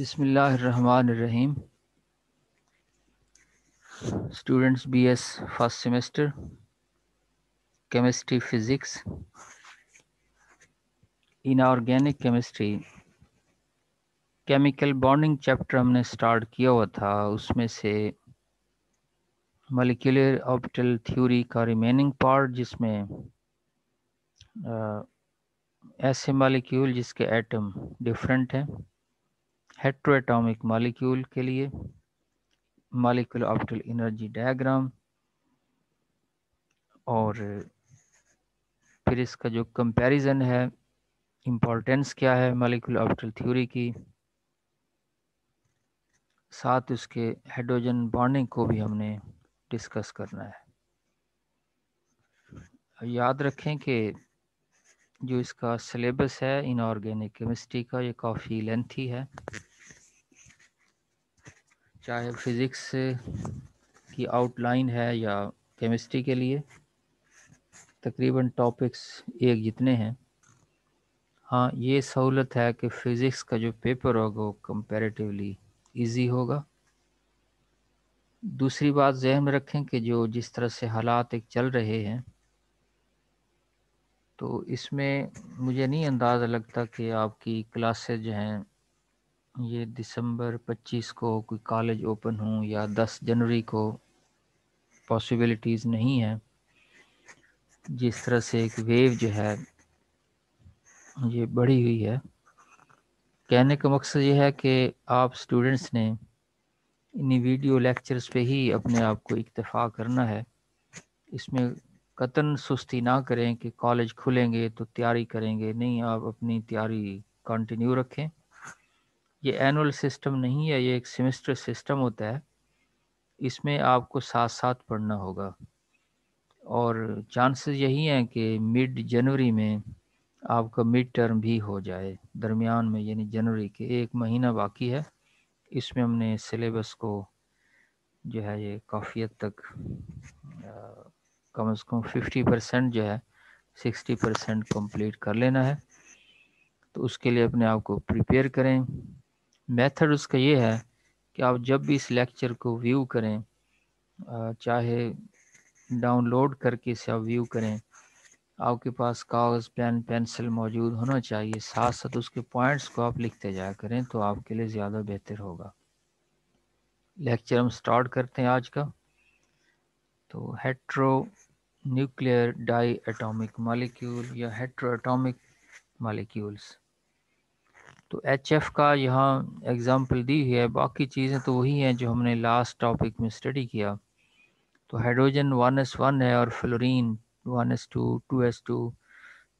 बिसमीम students BS first semester chemistry physics inorganic chemistry chemical bonding chapter हमने start किया हुआ था, उसमें से मलिकुलर ऑप्टल थ्योरी का रिमेनिंग पार्ट जिसमें ऐसे मालिक्यूल जिसके एटम डिफरेंट हैं। हेट्रोएटॉमिक मालिक्यूल के लिए मालिकुलर ऑप्टल एनर्जी डायग्राम और फिर इसका जो कंपैरिजन है इम्पोर्टेंस क्या है मालिकुलर ऑप्टल थ्योरी की? साथ उसके हाइड्रोजन बॉन्डिंग को भी हमने डिस्कस करना है। याद रखें कि जो इसका सिलेबस है इनऑर्गेनिक केमिस्ट्री का, ये काफ़ी लेंथी है। चाहे फिज़िक्स की आउटलाइन है या केमिस्ट्री के लिए? तकरीबन टॉपिक्स एक जितने हैं। हाँ ये सहूलत है कि फ़िज़िक्स का जो पेपर होगा वो कंपैरेटिवली इजी होगा। दूसरी बात जहन में रखें कि जो जिस तरह से हालात एक चल रहे हैं तो इसमें मुझे नहीं अंदाज़ा लगता कि आपकी क्लासेज जो हैं ये दिसंबर 25 को कोई कॉलेज ओपन हो या 10 जनवरी को पॉसिबिलिटीज़ नहीं है। जिस तरह से एक वेव जो है, ये बढ़ी हुई है। कहने का मकसद ये है कि आप स्टूडेंट्स ने इन वीडियो लेक्चर्स पे ही अपने आप को इक्तफ़ा करना है। इसमें कतन सुस्ती ना करें कि कॉलेज खुलेंगे तो तैयारी करेंगे। नहीं, आप अपनी तैयारी कंटिन्यू रखें। ये एनुअल सिस्टम नहीं है, ये एक सेमेस्टर सिस्टम होता है। इसमें आपको साथ साथ पढ़ना होगा। और चांसेस यही हैं कि मिड जनवरी में आपका मिड टर्म भी हो जाए। दरमियान में, यानी जनवरी के एक महीना बाकी है। इसमें हमने सिलेबस को जो है ये काफ़ी हद तक कम अज़ कम फिफ्टी परसेंट जो है सिक्सटी परसेंट कंप्लीट कर लेना है। तो उसके लिए अपने आप को प्रिपेयर करें। मेथड उसका ये है कि आप जब भी इस लेक्चर को व्यू करें चाहे डाउनलोड करके इसे आप व्यू करें, आपके पास कागज़, पेन, पेंसिल मौजूद होना चाहिए। साथ साथ उसके पॉइंट्स को आप लिखते जाया करें तो आपके लिए ज़्यादा बेहतर होगा। लेक्चर हम स्टार्ट करते हैं आज का। तो hetero nuclear diatomic molecule या हेट्रो एटॉमिक मालिक्यूल्स। तो एच एफ़ का यहाँ एग्ज़ाम्पल दी है, बाकी चीज़ें तो वही हैं जो हमने लास्ट टॉपिक में स्टडी किया। तो हाइड्रोजन वन एस वन है और fluorine one S two two S two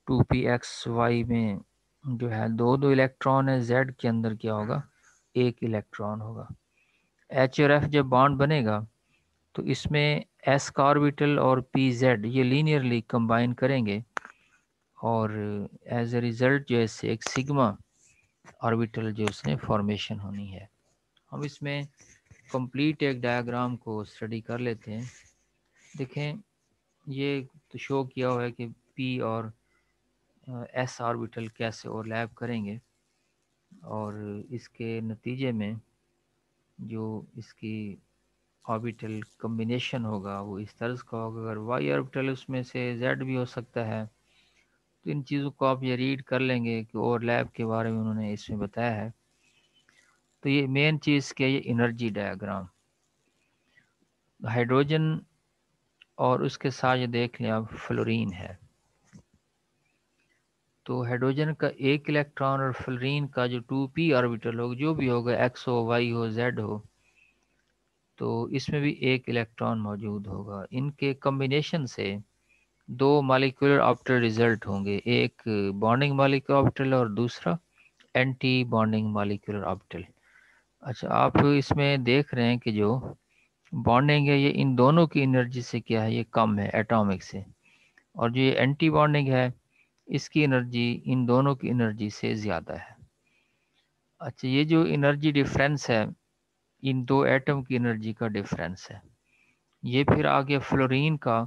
two P X Y में जो है दो दो इलेक्ट्रॉन है जेड के अंदर क्या होगा? एक इलेक्ट्रॉन होगा। एच और एफ़ जब बॉन्ड बनेगा तो इसमें एस का ऑर्बिटल और पी जेड ये लीनियरली कंबाइन करेंगे और एज ए रिज़ल्ट जो है एक सिग्मा ऑर्बिटल जो उसने फॉर्मेशन होनी है। हम इसमें कंप्लीट एक डायग्राम को स्टडी कर लेते हैं। देखें, ये तो शो किया हुआ है कि पी और एस ऑर्बिटल कैसे ओवरलैप करेंगे। और इसके नतीजे में जो इसकी ऑर्बिटल कम्बिनेशन होगा, वो इस तरह का होगा। अगर वाई ऑर्बिटल उसमें से जेड भी हो सकता है तो इन चीज़ों को आप ये रीड कर लेंगे कि ओवरलैप के बारे में उन्होंने इसमें बताया है। तो ये मेन चीज़ क्या ये एनर्जी डायग्राम हाइड्रोजन और उसके साथ ये देख लें आप फ्लोरीन है। तो हाइड्रोजन का एक इलेक्ट्रॉन और फ्लोरीन का जो टू पी ऑर्बिटल हो, जो भी होगा एक्स हो वाई हो जेड हो तो इसमें भी एक इलेक्ट्रॉन मौजूद होगा। इनके कम्बिनेशन से दो मालिकुलर ऑप्टल रिज़ल्ट होंगे, एक बॉन्डिंग मालिकुलर ऑप्टल और दूसरा एंटी बॉन्डिंग मालिकुलर ऑप्टल अच्छा आप इसमें देख रहे हैं कि जो बॉन्डिंग है, ये इन दोनों की एनर्जी से क्या है? ये कम है एटॉमिक से। और जो ये एंटी बॉन्डिंग है, इसकी एनर्जी इन दोनों की एनर्जी से ज़्यादा है। अच्छा ये जो एनर्जी डिफरेंस है, इन दो एटम की एनर्जी का डिफरेंस है। ये फिर आगे फ्लोरीन का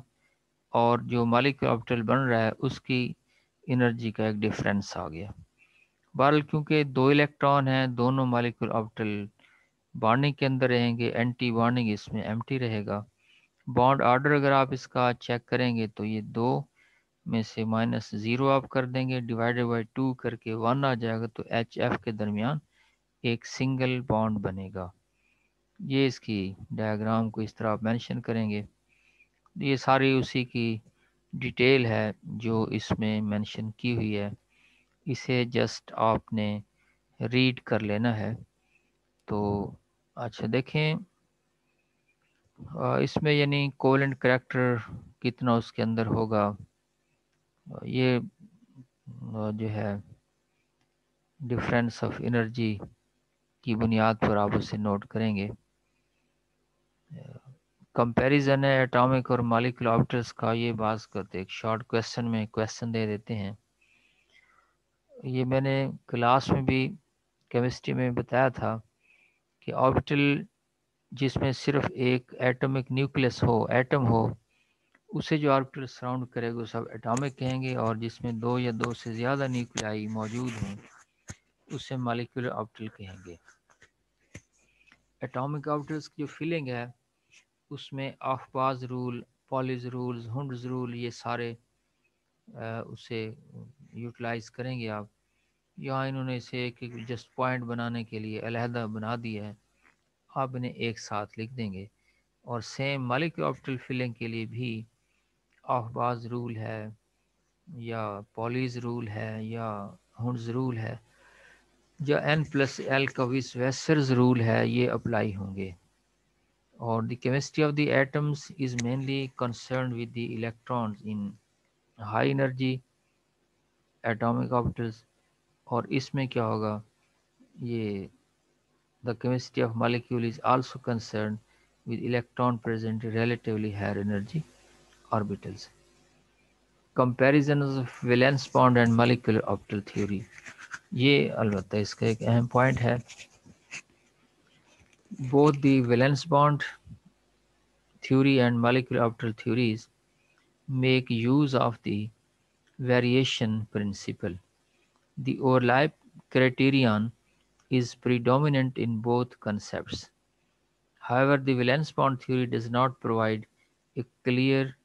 और जो मालिक ऑप्टल बन रहा है, उसकी एनर्जी का एक डिफरेंस आ गया। बहरहाल, क्योंकि दो इलेक्ट्रॉन हैं, दोनों मालिक्यूल ऑप्टल बॉन्डिंग के अंदर रहेंगे एंटी बॉन्डिंग इसमें एम रहेगा। बॉन्ड ऑर्डर अगर आप इसका चेक करेंगे तो ये दो में से माइनस ज़ीरो आप कर देंगे डिवाइडेड बाई टू करके वन आ जाएगा तो एच एफ़ के दरमियान एक सिंगल बॉन्ड बनेगा। ये इसकी डायग्राम को इस तरह आप मैंशन करेंगे। ये सारी उसी की डिटेल है जो इसमें मेंशन की हुई है। इसे जस्ट आपने रीड कर लेना है। तो अच्छा देखें इसमें यानी कोलेंट करेक्टर कितना उसके अंदर होगा। ये जो है डिफरेंस ऑफ़ एनर्जी की बुनियाद पर आप उसे नोट करेंगे। कंपैरिजन है एटॉमिक और मालिकुलर ऑब्जेक्ट्स का, ये बात करते एक शॉर्ट क्वेश्चन में क्वेश्चन दे देते हैं। ये मैंने क्लास में भी केमिस्ट्री में बताया था कि ऑर्बिटल जिसमें सिर्फ़ एक एटॉमिक न्यूक्लियस हो एटम हो, उसे जो ऑर्बिटल सराउंड करेगा सब एटॉमिक कहेंगे और जिसमें दो या दो से ज़्यादा न्यूक्लियाई मौजूद हों, उसे मालिकुलर ऑर्बिटल कहेंगे। एटॉमिक ऑर्बिटल्स की जो फीलिंग है उसमें Aufbau rule Pauli's rule Hund's rule ये सारे आ, उसे यूटिलाइज करेंगे आप। यहाँ इन्होंने इसे एक जस्ट पॉइंट बनाने के लिए अलहदा बना दिया है। आप इन्हें एक साथ लिख देंगे। और सेम मालिक ऑप्टल फिलिंग के लिए भी आफबाज रूल है या पॉलीज रूल है या हुंड्स रूल है या एन प्लस एल का विस वेसर्स रूल है ये अप्लाई होंगे। और the chemistry of the atoms is mainly concern with the electrons in high energy atomic orbitals और इसमें क्या होगा? ये the chemistry of molecule is also concern with electron present relatively higher energy orbitals comparison of valence bond and molecular orbital theory ये अलबत्ता इसका एक अहम पॉइंट है। Both the valence bond theory and molecular orbital theories make use of the variation principle. The overlap criterion is predominant in both concepts. However, the valence bond theory does not provide a clear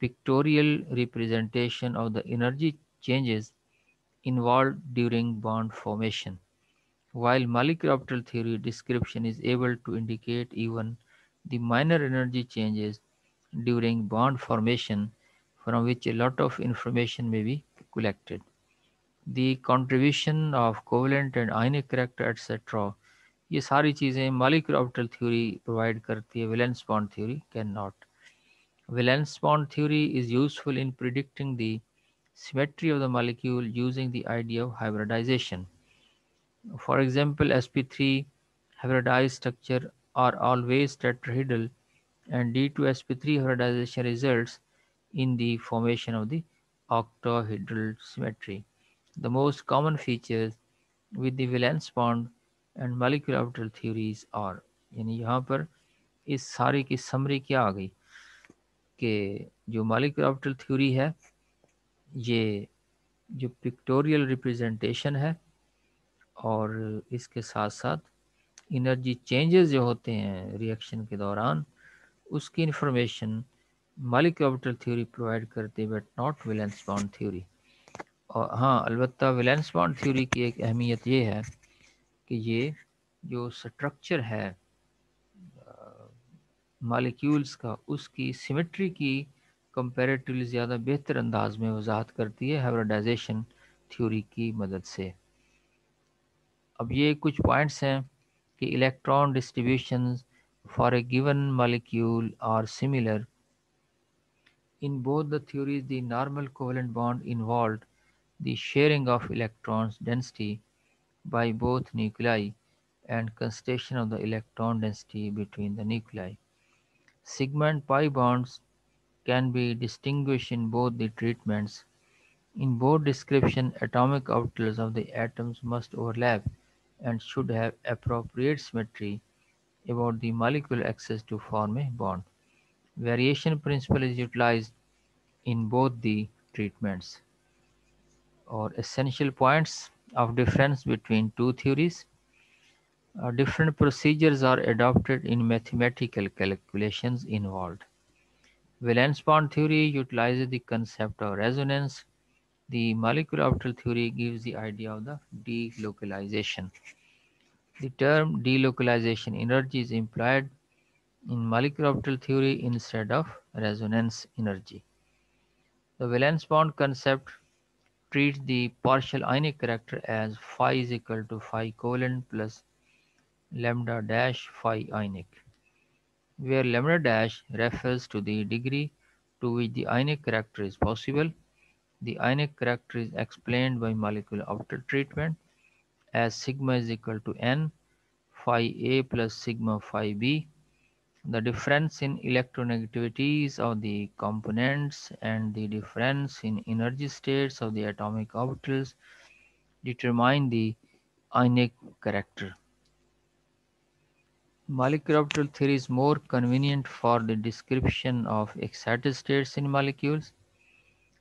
pictorial representation of the energy changes involved during bond formation. While molecular orbital theory description is able to indicate even the minor energy changes during bond formation from which a lot of information may be collected. The contribution of covalent and ionic character etc. ये सारी चीज़ें molecular orbital theory provide करती है valence bond theory cannot. Valence bond theory is useful in predicting the symmetry of the molecule using the idea of hybridization. For example, sp3 hybridized structure are always tetrahedral and D2sp3 hybridization results in the formation of the octahedral symmetry. The most common features with the valence bond and molecular orbital theories are यानी यहाँ पर इस सारी की summary क्या आ गई कि जो मालिकुलर ऑप्टल थ्योरी है ये जो पिक्टोरियल रिप्रेजेंटेशन है और इसके साथ साथ इनर्जी चेंजेस जो होते हैं रिएक्शन के दौरान, उसकी इंफॉर्मेशन मालिक ऑर्बिटल थ्योरी प्रोवाइड करती है but not valence bond theory और हाँ अलबत् विलेंस बॉन्ड थ्योरी की एक अहमियत ये है कि ये जो स्ट्रक्चर है मालिक्यूल्स का, उसकी सिमेट्री की कंपेरेटिवली ज़्यादा बेहतर अंदाज में वजाहत करती है हाइब्रिडाइजेशन थ्योरी की मदद से। अब ये कुछ पॉइंट्स हैं कि electron distribution for a given molecule are similar In both the theories, the normal covalent bond involved the sharing of electrons density by both nuclei and concentration of the electron density between the nuclei. Sigma and pi bonds can be distinguished in both the treatments. In both description, atomic orbitals of the atoms must overlap and should have appropriate symmetry about the molecular axis to form a bond. Variation principle is utilized in both the treatments. Or essential points of difference between two theories. Uh, different procedures are adopted in mathematical calculations involved. Valence bond theory utilizes the concept of resonance. The molecular orbital theory gives the idea of the delocalization. The term delocalization energy is implied in molecular orbital theory instead of resonance energy. The valence bond concept treats the partial ionic character as phi is equal to phi covalent plus lambda dash phi ionic, where lambda dash refers to the degree to which the ionic character is possible. The ionic character is explained by molecular orbital treatment as sigma is equal to n phi a plus sigma phi b the difference in electronegativities of the components and the difference in energy states of the atomic orbitals determine the ionic character. Molecular orbital theory is more convenient for the description of excited states in molecules.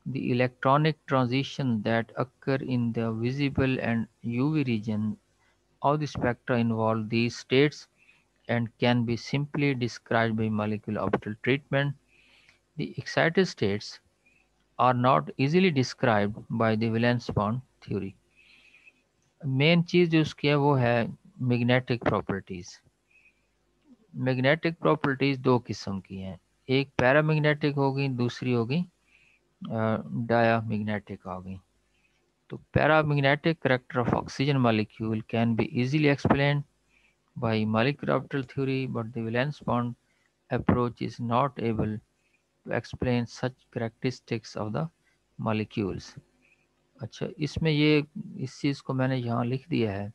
The electronic transitions that occur in the visible and UV region of the spectra involve these states and can be simply described by molecular orbital treatment. The excited states are not easily described by the valence bond theory. Main चीज़ जो उसकी है वो है magnetic properties magnetic properties दो किस्म की हैं एक पैरामैग्नेटिक होगी दूसरी होगी डाया डायामैग्नेटिक आ गई। तो paramagnetic character of oxygen molecule can be easily explain by molecular orbital theory but the valence bond approach is not able to explain such characteristics of the molecules अच्छा इसमें ये, इस चीज़ को मैंने यहाँ लिख दिया है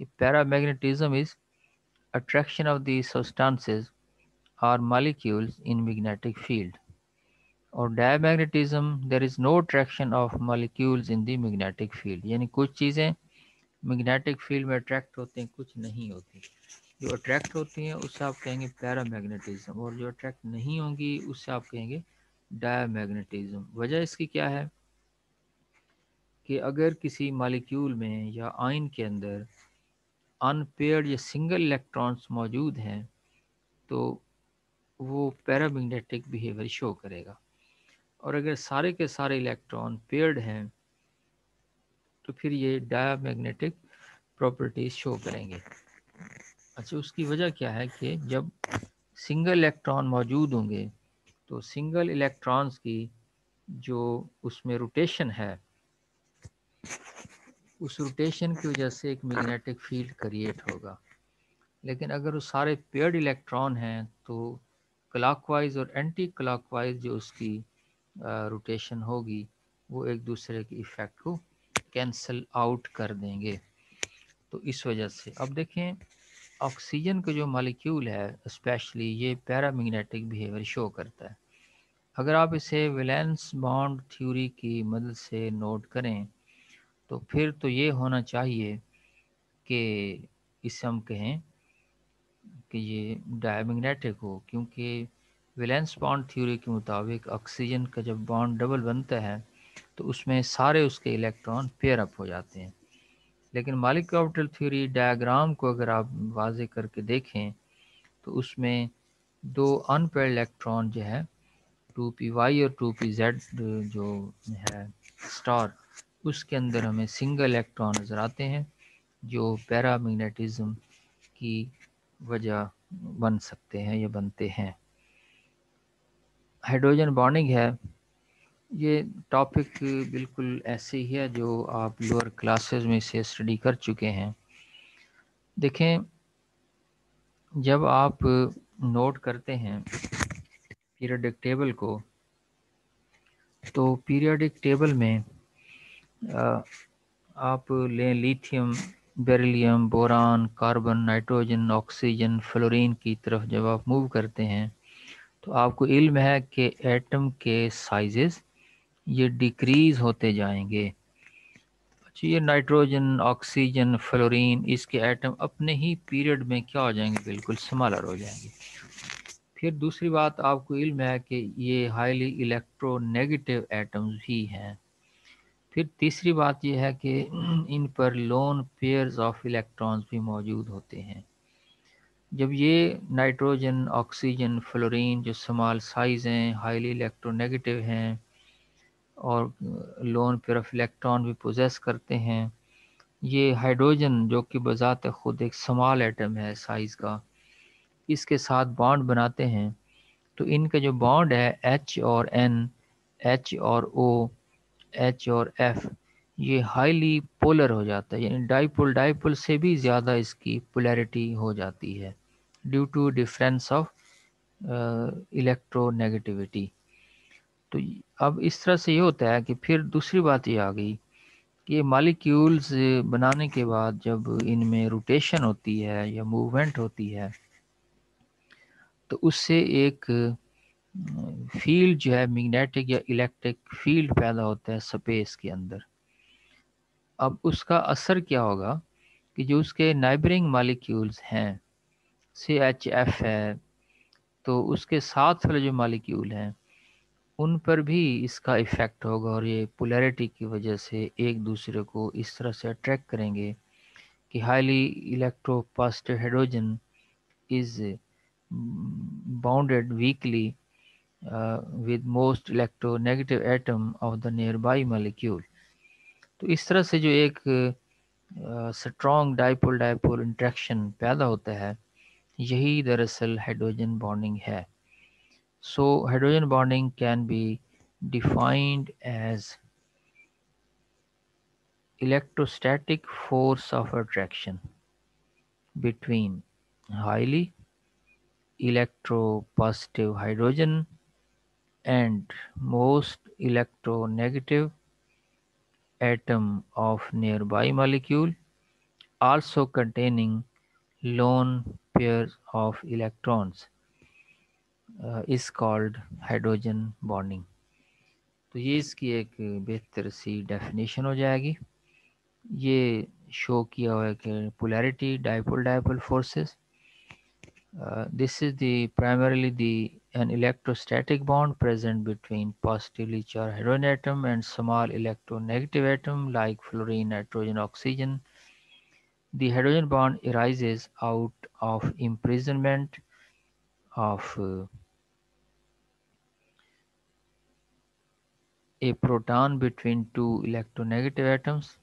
कि para paramagnetism is attraction of the substances or molecules in magnetic field और diamagnetism there is no attraction of molecules in the magnetic field यानी कुछ चीज़ें मैग्नेटिक फ़ील्ड में अट्रैक्ट होते हैं, कुछ नहीं होती। जो अट्रैक्ट होती हैं, उससे आप कहेंगे पैरामैग्नेटिज्म और जो अट्रैक्ट नहीं होंगी, उससे आप कहेंगे डायामैग्नेटिज्म वजह इसकी क्या है? कि अगर किसी मालिक्यूल में या आइन के अंदर अनपेयर्ड या सिंगल इलेक्ट्रॉन्स मौजूद हैं तो वो पैरामैग्नेटिक बिहेवियर शो करेगा। और अगर सारे के सारे इलेक्ट्रॉन पेयर्ड हैं तो फिर ये डायामैग्नेटिक प्रॉपर्टीज़ शो करेंगे। अच्छा उसकी वजह क्या है कि जब सिंगल इलेक्ट्रॉन मौजूद होंगे तो सिंगल इलेक्ट्रॉन्स की जो उसमें रोटेशन है, उस रोटेशन की वजह से एक मैग्नेटिक फ़ील्ड क्रिएट होगा। लेकिन अगर वो सारे पेयर्ड इलेक्ट्रॉन हैं तो क्लॉकवाइज और एंटी क्लॉकवाइज जो उसकी रोटेशन होगी, वो एक दूसरे के इफ़ेक्ट को कैंसल आउट कर देंगे। तो इस वजह से अब देखें ऑक्सीजन का जो मालिक्यूल है स्पेशली ये पैरामैग्नेटिक बिहेवियर शो करता है। अगर आप इसे वैलेंस बॉन्ड थ्योरी की मदद से नोट करें तो फिर तो ये होना चाहिए कि इसे हम कहें कि ये डायमैग्नेटिक हो, क्योंकि वैलेंस बॉन्ड थ्योरी के मुताबिक ऑक्सीजन का जब बॉन्ड डबल बनता है तो उसमें सारे उसके इलेक्ट्रॉन पेयर अप हो जाते हैं। लेकिन मालिक ऑर्बिटल थ्योरी डायग्राम को अगर आप वाजे करके देखें तो उसमें दो अनपेयर इलेक्ट्रॉन जो है, टू पी वाई और टू पी जेड जो है स्टार, उसके अंदर हमें सिंगल इलेक्ट्रॉन नज़र आते हैं, जो पैरामैग्नेटिज्म की वजह बन सकते हैं या बनते हैं। हाइड्रोजन बॉन्डिंग है, ये टॉपिक बिल्कुल ऐसे ही है जो आप लोअर क्लासेस में से स्टडी कर चुके हैं। देखें, जब आप नोट करते हैं पीरियडिक टेबल को तो पीरियडिक टेबल में आप लें lithium beryllium boron carbon nitrogen oxygen fluorine की तरफ़ जब आप मूव करते हैं तो आपको इल्म है कि एटम के साइजेस ये डिक्रीज होते जाएँगे। अच्छा ये नाइट्रोजन ऑक्सीजन फ्लोरीन इसके एटम अपने ही पीरियड में क्या हो जाएँगे? बिल्कुल स्मॉलर हो जाएँगे। फिर दूसरी बात, आपको इल्म है कि ये हाईली इलेक्ट्रोनेगेटिव एटम्स भी हैं। फिर तीसरी बात यह है कि इन पर लोन पेयर्स ऑफ़ इलेक्ट्रॉन्स भी मौजूद होते हैं। जब ये नाइट्रोजन, ऑक्सीजन, फ्लोरीन जो स्मॉल साइज़ हैं हाईली इलेक्ट्रोनेगेटिव हैं और लोन पेयर ऑफ़ इलेक्ट्रॉन भी पोजेस करते हैं, ये हाइड्रोजन जो कि बजात ख़ुद एक स्मॉल एटम है साइज़ का, इसके साथ बॉन्ड बनाते हैं। तो इनका जो बॉन्ड है एच और एन एच और ओ एच और एफ़ ये हाईली पोलर हो जाता है, यानी डाइपोल डाइपोल से भी ज़्यादा इसकी पोलैरिटी हो जाती है। Due to difference of electronegativity तो अब इस तरह से ये होता है कि फिर दूसरी बात ये आ गई कि मालिक्यूल्स बनाने के बाद जब इनमें रोटेशन होती है या मूवमेंट होती है तो उससे एक फ़ील्ड जो है मैग्नेटिक या इलेक्ट्रिक फ़ील्ड पैदा होता है स्पेस के अंदर। अब उसका असर क्या होगा कि जो उसके नाइबरिंग मालिक्यूल्स हैं सी एच एफ़ है तो उसके साथ वाले जो मालिक्यूल हैं, उन पर भी इसका इफ़ेक्ट होगा और ये पोलैरिटी की वजह से एक दूसरे को इस तरह से अट्रैक्ट करेंगे कि highly electropositive hydrogen is bounded weakly with most electronegative atom of the nearby molecule तो इस तरह से जो एक स्ट्रॉन्ग डाइपोल डाइपोल इंट्रैक्शन पैदा होता है यही दरअसल हाइड्रोजन बॉन्डिंग है। So hydrogen bonding can be defined as electrostatic force of attraction between highly electropositive hydrogen and most electronegative atom of nearby molecule also containing lone pair of electrons is called hydrogen bonding तो ये इसकी एक बेहतर सी definition हो जाएगी। ये show किया हुआ है कि polarity dipole dipole forces this is the primarily the an electrostatic bond present between positively charged hydrogen atom and small electronegative atom like fluorine nitrogen oxygen The hydrogen bond arises out of imprisonment of uh, a proton between two electronegative atoms.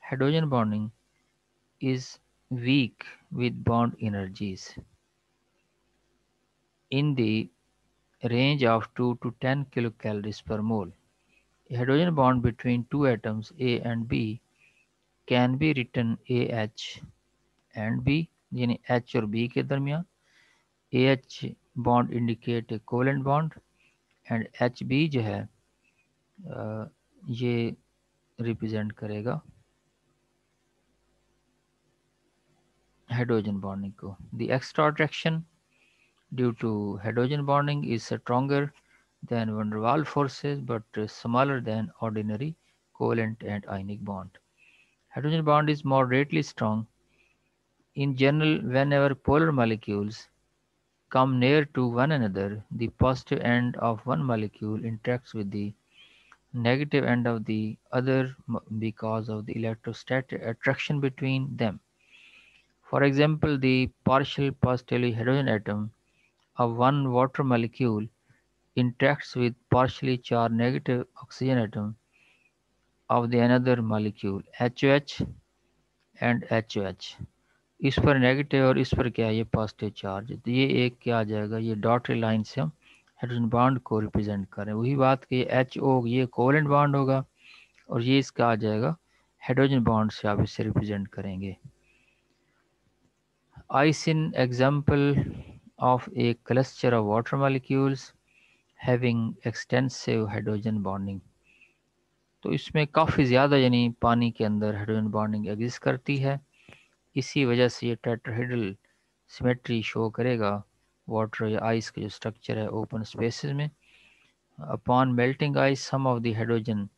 Hydrogen bonding is weak with bond energies in the range of 2 to 10 kilocalories per mole. A hydrogen bond between two atoms A and B can be written A H and B यानी H और B के दरमिया A H bond indicate a covalent bond and H B जो है आ, ये represent करेगा hydrogen bonding को। The extra attraction due to hydrogen bonding is stronger than Waals forces but smaller than ordinary covalent and ionic bond Hydrogen bond is moderately strong. In general, whenever polar molecules come near to one another, the positive end of one molecule interacts with the negative end of the other because of the electrostatic attraction between them. For example, the partial positively hydrogen atom of one water molecule interacts with partially charged negative oxygen atom of the another molecule HOH and HOH इस पर negative और इस पर क्या है? ये positive charge तो ये एक क्या आ जाएगा? ये डॉट लाइन से हम हाइड्रोजन बॉन्ड को रिप्रेजेंट करें। वही बात कि एच ओ ये कोवलेंट बॉन्ड होगा और ये इसका आ जाएगा हाइड्रोजन बॉन्ड से आप इसे रिप्रेजेंट करेंगे। Ice in example of a cluster of water molecules having extensive hydrogen bonding तो इसमें काफ़ी ज़्यादा यानी पानी के अंदर हाइड्रोजन बॉन्डिंग एग्जिस्ट करती है। इसी वजह से ये टेट्राहेड्रल सिमेट्री शो करेगा। वाटर या आइस का जो स्ट्रक्चर है ओपन स्पेसेस में। Upon melting ice some of the hydrogen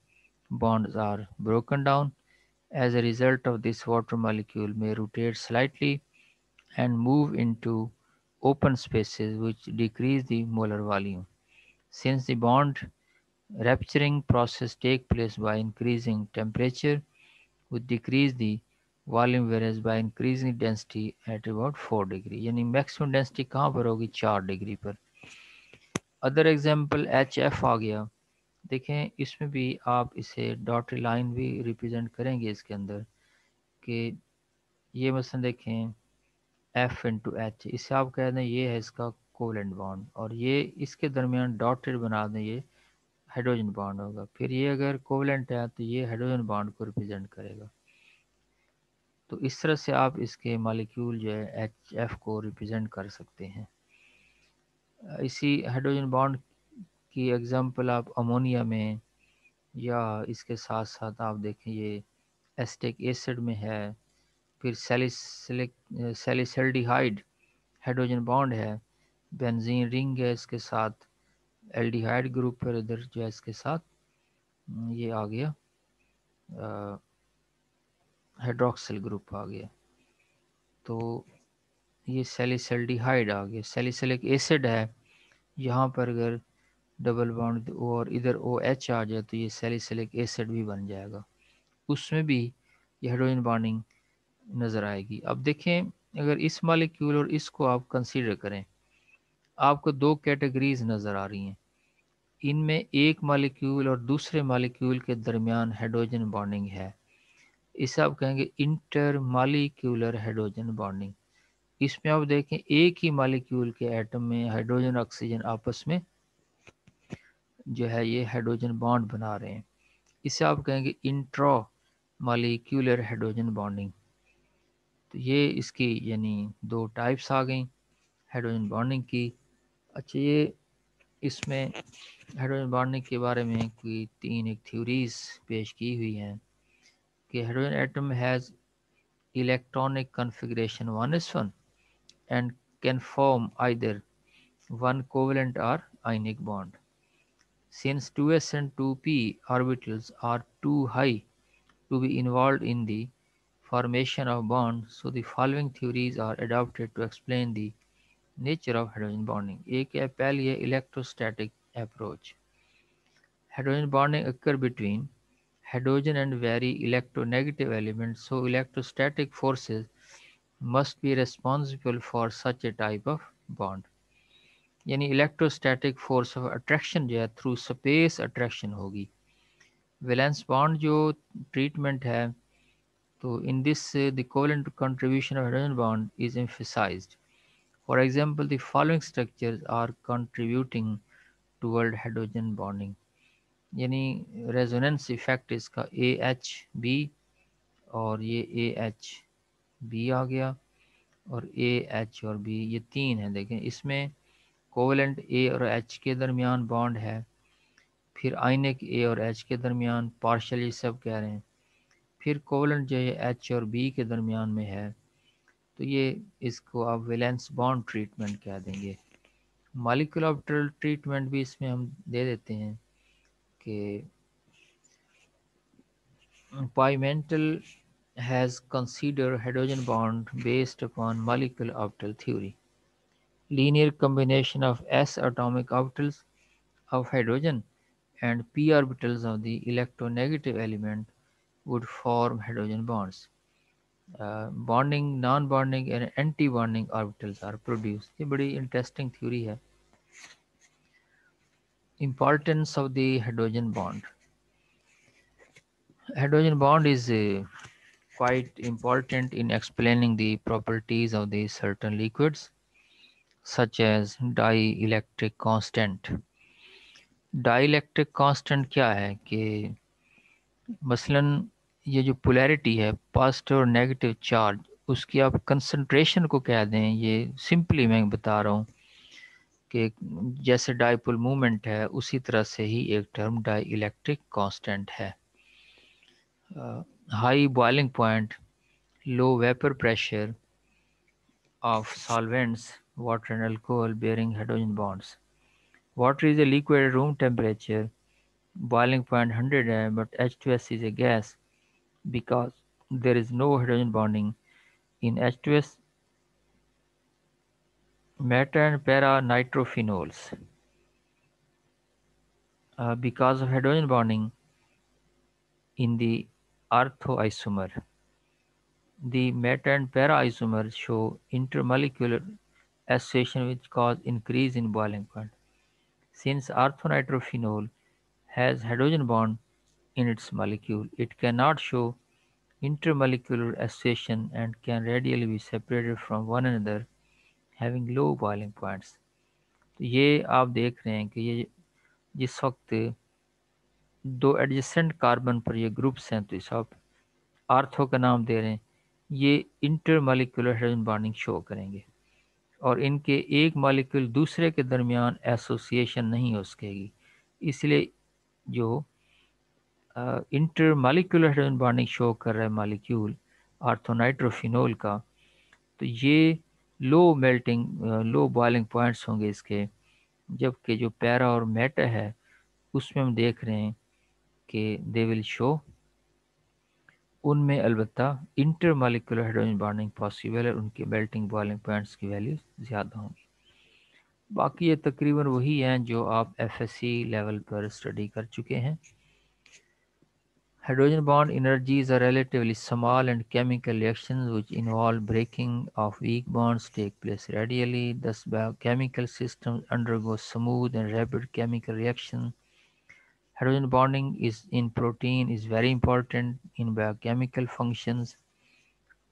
bonds are broken down as a result of this water molecule में rotate slightly and move into open spaces which decrease the molar volume since the bond Rupturing process take place by increasing temperature would decrease the volume whereas by increasing density at about 4 degree यानी maximum density कहाँ पर होगी 4 degree पर other example H F आ गया देखें इसमें भी आप इसे डॉट लाइन भी रिप्रेजेंट करेंगे इसके अंदर कि ये मसलन देखें एफ़ इंटू एच इससे आप कह दें ये है इसका कोवलेंट बॉन्ड और ये इसके दरमियान डॉटेड बना दें ये हाइड्रोजन बॉन्ड होगा। फिर ये अगर कोवलेंट है तो ये हाइड्रोजन बॉन्ड को रिप्रेजेंट करेगा। तो इस तरह से आप इसके मालिक्यूल जो है एच एफ़ को रिप्रेजेंट कर सकते हैं। इसी हाइड्रोजन बॉन्ड की एग्जांपल आप अमोनिया में या इसके साथ साथ आप देखें, ये एस्टिक एसिड में है, फिर सेलिसिलिक सेलिसल्डिहाइड हाइड्रोजन बॉन्ड है, बेंजीन रिंग है इसके साथ एल्डिहाइड ग्रुप पर इधर जो है इसके साथ ये आ गया हाइड्रोक्सिल ग्रुप आ गया। तो ये सेलिसल्डिहाइड आ गया। सेलिसलिक एसिड है। यहाँ पर अगर डबल बॉन्ड और इधर ओ एच आ जाए तो ये सेलिसलिक एसिड भी बन जाएगा। उसमें भी ये हाइड्रोजन बॉन्डिंग नज़र आएगी। अब देखें, अगर इस मालिक्यूल और इसको आप कंसीडर करें आपको दो कैटेगरीज नज़र आ रही हैं। इनमें एक मालिक्यूल और दूसरे मालिक्यूल के दरमियान हाइड्रोजन बॉन्डिंग है। इसे आप कहेंगे इंटर मालिक्यूलर हाइड्रोजन बॉन्डिंग। इसमें आप देखें, एक ही मालिक्यूल के एटम में हाइड्रोजन ऑक्सीजन आपस में जो है ये हाइड्रोजन बॉन्ड बना रहे हैं। इसे आप कहेंगे इंट्रो मालिक्यूलर हाइड्रोजन बॉन्डिंग। तो ये इसकी यानी दो टाइप्स आ गई, हाइड्रोजन बॉन्डिंग की अच्छा ये इसमें हाइड्रोजन बांटने के बारे में कोई तीन एक थ्योरीज पेश की हुई हैं कि hydrogen atom has electronic configuration one s one and can form either one covalent or ionic bond since two s and two p orbitals are too high to be involved in the formation of bond so the following theories are adopted to explain the nature of hydrogen bonding एक है, पहली है electrostatic approach hydrogen bonding occur between hydrogen and very electronegative element so electrostatic forces must be responsible for such a type of bond यानी electrostatic force of attraction जो है through space attraction होगी। Valence bond जो treatment है तो in this the covalent contribution of hydrogen bond is emphasized For example, the following structures are contributing toward hydrogen bonding. यानी resonance effect इसका ए H B और ये ए एच बी आ गया और ए एच और बी ये तीन है देखें। इसमें कोवलेंट ए और एच के दरमियान बॉन्ड है फिर आइनिक ए और एच के दरमियान पार्शल सब कह रहे हैं। फिर कोवलेंट जो है एच और बी के दरमियान में है। तो ये इसको आप विलेंस बॉन्ड ट्रीटमेंट कह देंगे। मालिकुलॉप्टर ट्रीटमेंट भी इसमें हम दे देते हैं कि Pimentel has considered hydrogen bond based upon molecular orbital theory linear combination of s atomic orbitals of hydrogen and p orbitals of the electronegative element would form hydrogen bonds bonding non bonding and anti bonding orbitals are produce ये बड़ी interesting theory है। Importance of the hydrogen bond hydrogen bond is quite important in explaining the properties of the certain liquids such as dielectric constant dielectric constant क्या है? कि मसला ये जो polarity है पॉजिटिव और नेगेटिव चार्ज उसकी आप कंसंट्रेशन को कह दें, ये सिंपली मैं बता रहा हूँ कि जैसे डाइपोल मूवमेंट है, उसी तरह से ही एक टर्म डाई इलेक्ट्रिक कांस्टेंट है high boiling point low vapour pressure of solvents water and alcohol bearing hydrogen bonds water is a liquid room temperature boiling point 100 है but H2S is a gas because there is no hydrogen bonding in H2S meta and para nitrophenols. uh, because of hydrogen bonding in the orthoisomer. The meta and para isomers show intermolecular association which cause increase in boiling point. Since orthonitrophenol has hydrogen bond in its molecule, it cannot show intermolecular association and can readily be separated from one another having low boiling points. तो ये आप देख रहे हैं कि ये जिस वक्त दो एडजस्टेंट कार्बन पर ये ग्रुप्स हैं तो इस आप आर्थो का नाम दे रहे हैं ये इंटरमालिकुलर हाइड्रोजन बॉन्डिंग शो करेंगे। और इनके एक मालिक्यूल दूसरे के दरमियान एसोसिएशन नहीं हो सकेगी इसलिए जो intermolecular hydrogen bonding show कर रहा है मालिक्यूल आर्थोनाइट्रोफिनोल का। तो ये low melting low boiling points होंगे इसके, जबकि जो पैरा और मेटा है, उसमें हम देख रहे हैं कि दे विल शो उनमें अलबत्ता intermolecular hydrogen bonding possible है, उनके मेल्टिंग बॉइलिंग पॉइंट्स की वैल्यू ज़्यादा होंगी। बाकी ये तकरीबन वही हैं जो आप एफएससी लेवल पर स्टडी कर चुके हैं। Hydrogen bond energies are relatively small and chemical reactions which involve breaking of weak bonds take place radially. Thus, biochemical systems undergo smooth and rapid chemical reaction Hydrogen bonding is in protein is very important in biochemical functions,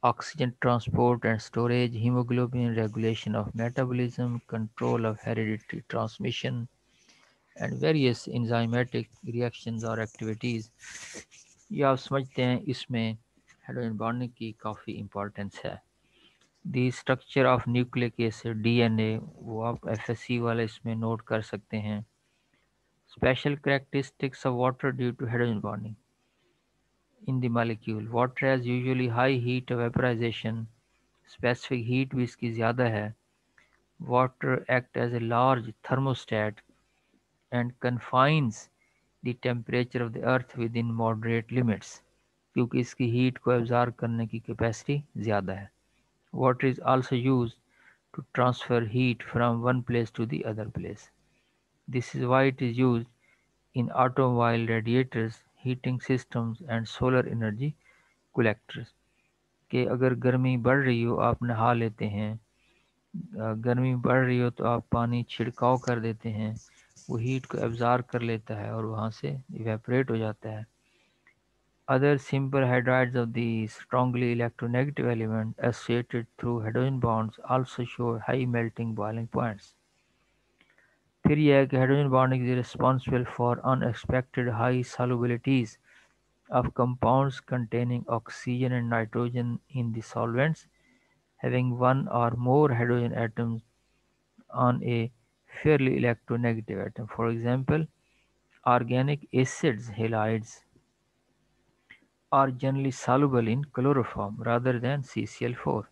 oxygen transport and storage, hemoglobin regulation of metabolism, control of hereditary transmission, and various enzymatic reactions or activities. या आप समझते हैं इसमें हेड्रोजन bonding की काफ़ी importance है। The structure of nucleic acid ए वो आप एफ़ एस सी वाले इसमें नोट कर सकते हैं। Special characteristics of water due to hydrogen bonding in the molecule water as usually high heat vaporisation specific heat भी इसकी ज़्यादा है। Water act as a large thermostat and confines the temperature of the earth within moderate limits क्योंकि इसकी heat को absorb करने की capacity ज़्यादा है। Water is also use to transfer heat from one place to the other place this is why it is use in automobile radiators heating systems and solar energy collectors के अगर गर्मी बढ़ रही हो, आप नहा लेते हैं। गर्मी बढ़ रही हो तो आप पानी छिड़काव कर देते हैं। वो हीट को एब्जॉर्ब कर लेता है और वहाँ से इवेपरेट हो जाता है। Other simple hydrides of the strongly electronegative element associated through hydrogen bonds also show high melting boiling points फिर यह है कि hydrogen bond is responsible for unexpected high solubilities of compounds containing oxygen and nitrogen in the solvents having one or more hydrogen atoms on a fairly electronegative atom. For example, organic acids, halides, are generally soluble in chloroform rather than CCl4.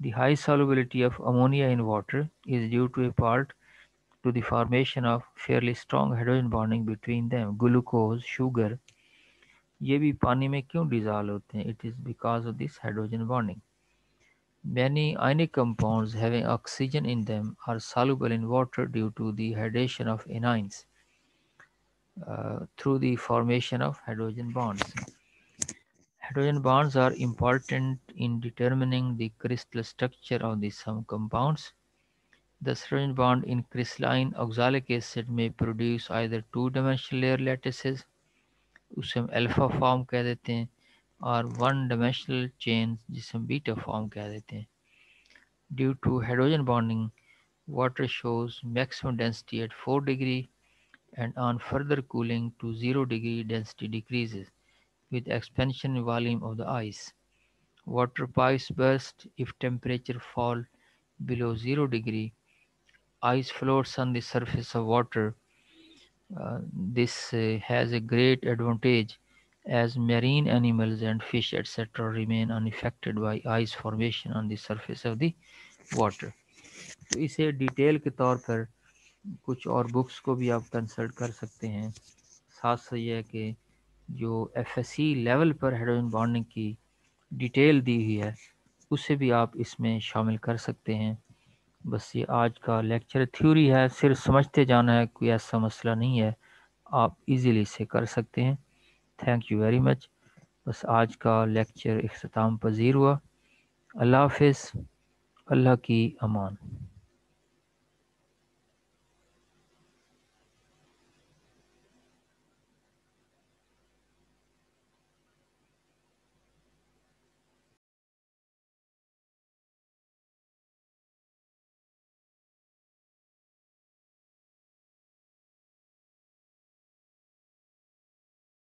The high solubility of ammonia in water is due to a part to the formation of fairly strong hydrogen bonding between them glucose sugar ये भी पानी में क्यों dissolve होते हैं it is because of this hydrogen bonding many ionic compounds having oxygen in them are soluble in water due to the hydration of anions uh, through the formation of hydrogen bonds hydrogen bonds are important in determining the crystal structure of the some compounds The hydrogen bond in crystalline oxalic acid may produce either two-dimensional layer lattices, उसे हम alpha form कह देते हैं और one dimensional chain जिसे हम beta form कह देते हैं due to hydrogen bonding water shows maximum density at 4 degree and on further cooling to 0 degree density decreases with expansion volume of the ice. Water pipes burst if temperature fall below 0 degree ice floats on the surface of water. Uh, this uh, has a great advantage as marine animals and fish etc. remain unaffected by ice formation on the surface of the water. तो इसे detail के तौर पर कुछ और books को भी आप कंसल्ट कर सकते हैं साथ साथ यह कि जो एफ़ लेवल पर हाइड्रोजन बॉन्डिंग की डिटेल दी हुई है, उसे भी आप इसमें शामिल कर सकते हैं बस ये आज का लेक्चर थ्योरी है, सिर्फ़ समझते जाना है, कोई ऐसा मसला नहीं है आप इजीली इसे कर सकते हैं थैंक यू वेरी मच बस आज का लेक्चर अख्ताम पजीर हुआ। अल्लाह हाफ़ अल्लाह की अमान।